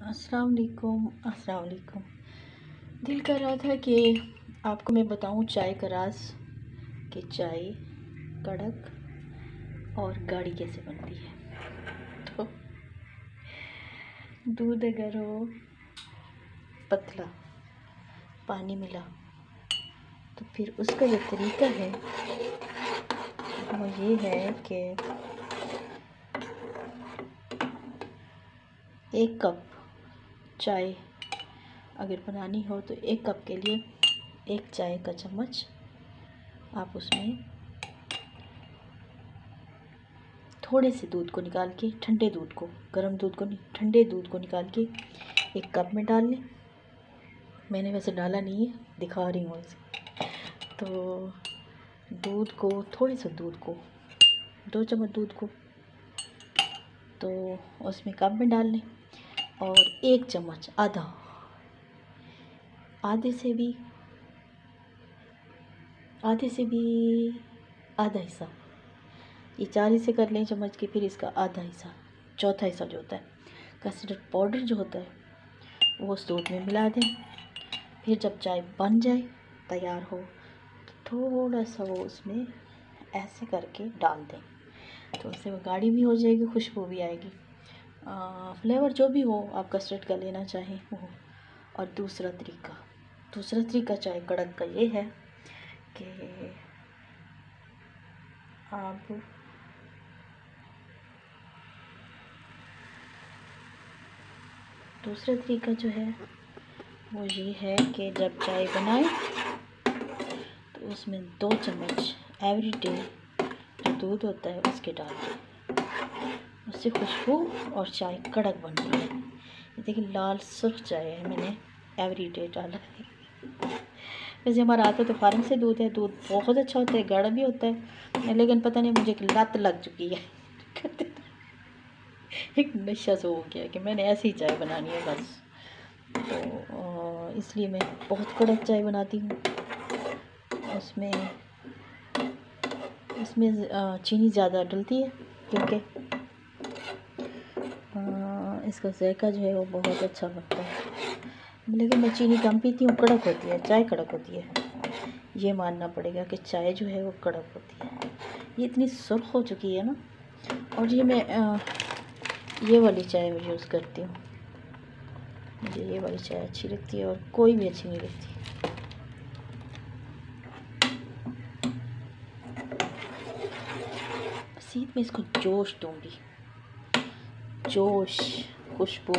अस्सलाम वालेकुम दिल कर रहा था कि आपको मैं बताऊँ चाय का राज, कि चाय कड़क और गाढ़ी कैसे बनती है। तो दूध अगर हो, पतला, पानी मिला तो फिर उसका जो तरीका है, वो ये है कि एक कप चाय अगर बनानी हो तो एक कप के लिए एक चाय का चम्मच आप उसमें थोड़े से दूध को निकाल के, ठंडे दूध को, गर्म दूध को, ठंडे दूध को निकाल के एक कप में डाल लें। मैंने वैसे डाला नहीं है, दिखा रही हूँ इसे। तो दूध को, थोड़े से दूध को, दो चम्मच दूध को तो उसमें कप में डाल लें। और एक चम्मच आधा। आधे से भी, आधे से भी आधा हिस्सा। ये चार हिस्से कर लें चम्मच के, फिर इसका आधा हिस्सा, चौथा हिस्सा जो होता है कस्टर्ड पाउडर जो होता है, वो दूध में मिला दें। फिर जब चाय बन जाए, तैयार हो तो थोड़ा सा वो उसमें ऐसे करके डाल दें। तो उससे गाढ़ी भी हो जाएगी, खुशबू भी आएगी। फ्लेवर जो भी हो, आप कस्टर्ड का लेना चाहें, वो और दूसरा तरीका दूसरा तरीका चाय कड़क का ये है कि आप दूसरा तरीका जो है, वो ये है कि जब चाय बनाए तो उसमें दो चम्मच एवरी डे जो दूध होता है, उसके डाल दें। उससे खुशबू और चाय कड़क बनती है। ये देखिए, लाल सुर्ख चाय है मैंने एवरी डे डाला है। वैसे हमारा आता तो फार्म से दूध है, दूध बहुत अच्छा होता है, गाढ़ा भी होता है, लेकिन पता नहीं मुझे एक लत लग चुकी है। एक नशा से हो गया कि मैंने ऐसी चाय बनानी है बस। तो इसलिए मैं बहुत कड़क चाय बनाती हूँ। उसमें, इसमें चीनी ज़्यादा डलती है। क्योंकि इसका जायका जो है वो बहुत अच्छा लगता है। लेकिन मैं चीनी कम पीती हूँ कड़क होती है चाय कड़क होती है। ये मानना पड़ेगा कि चाय जो है वो कड़क होती है। ये इतनी सुर्ख हो चुकी है ना। और ये मैं आ, ये वाली चाय मैं यूज़ करती हूँ। मुझे ये वाली चाय अच्छी लगती है और कोई भी अच्छी नहीं लगती। सीध में इसको जोश दूँगी। जोश, खुशबू।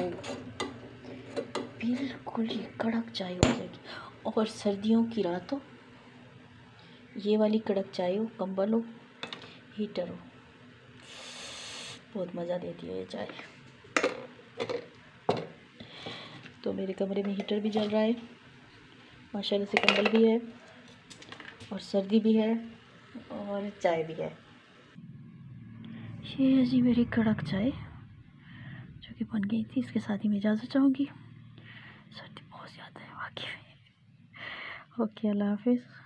बिल्कुल ही कड़क चाय हो जाएगी। और सर्दियों की रात हो ये वाली कड़क चाय हो, कंबल हो हीटर। हो बहुत मज़ा देती है ये चाय। तो मेरे कमरे में हीटर भी जल रहा है। माशाल्लाह से कंबल भी है और सर्दी भी है और चाय भी है। ये जी मेरी कड़क चाय, जो कि बन गई थी। इसके साथ ही मैं इजाज़त चाहूँगी। सर्दी बहुत ज़्यादा है वाकई ओके, अल्लाह हाफिज़।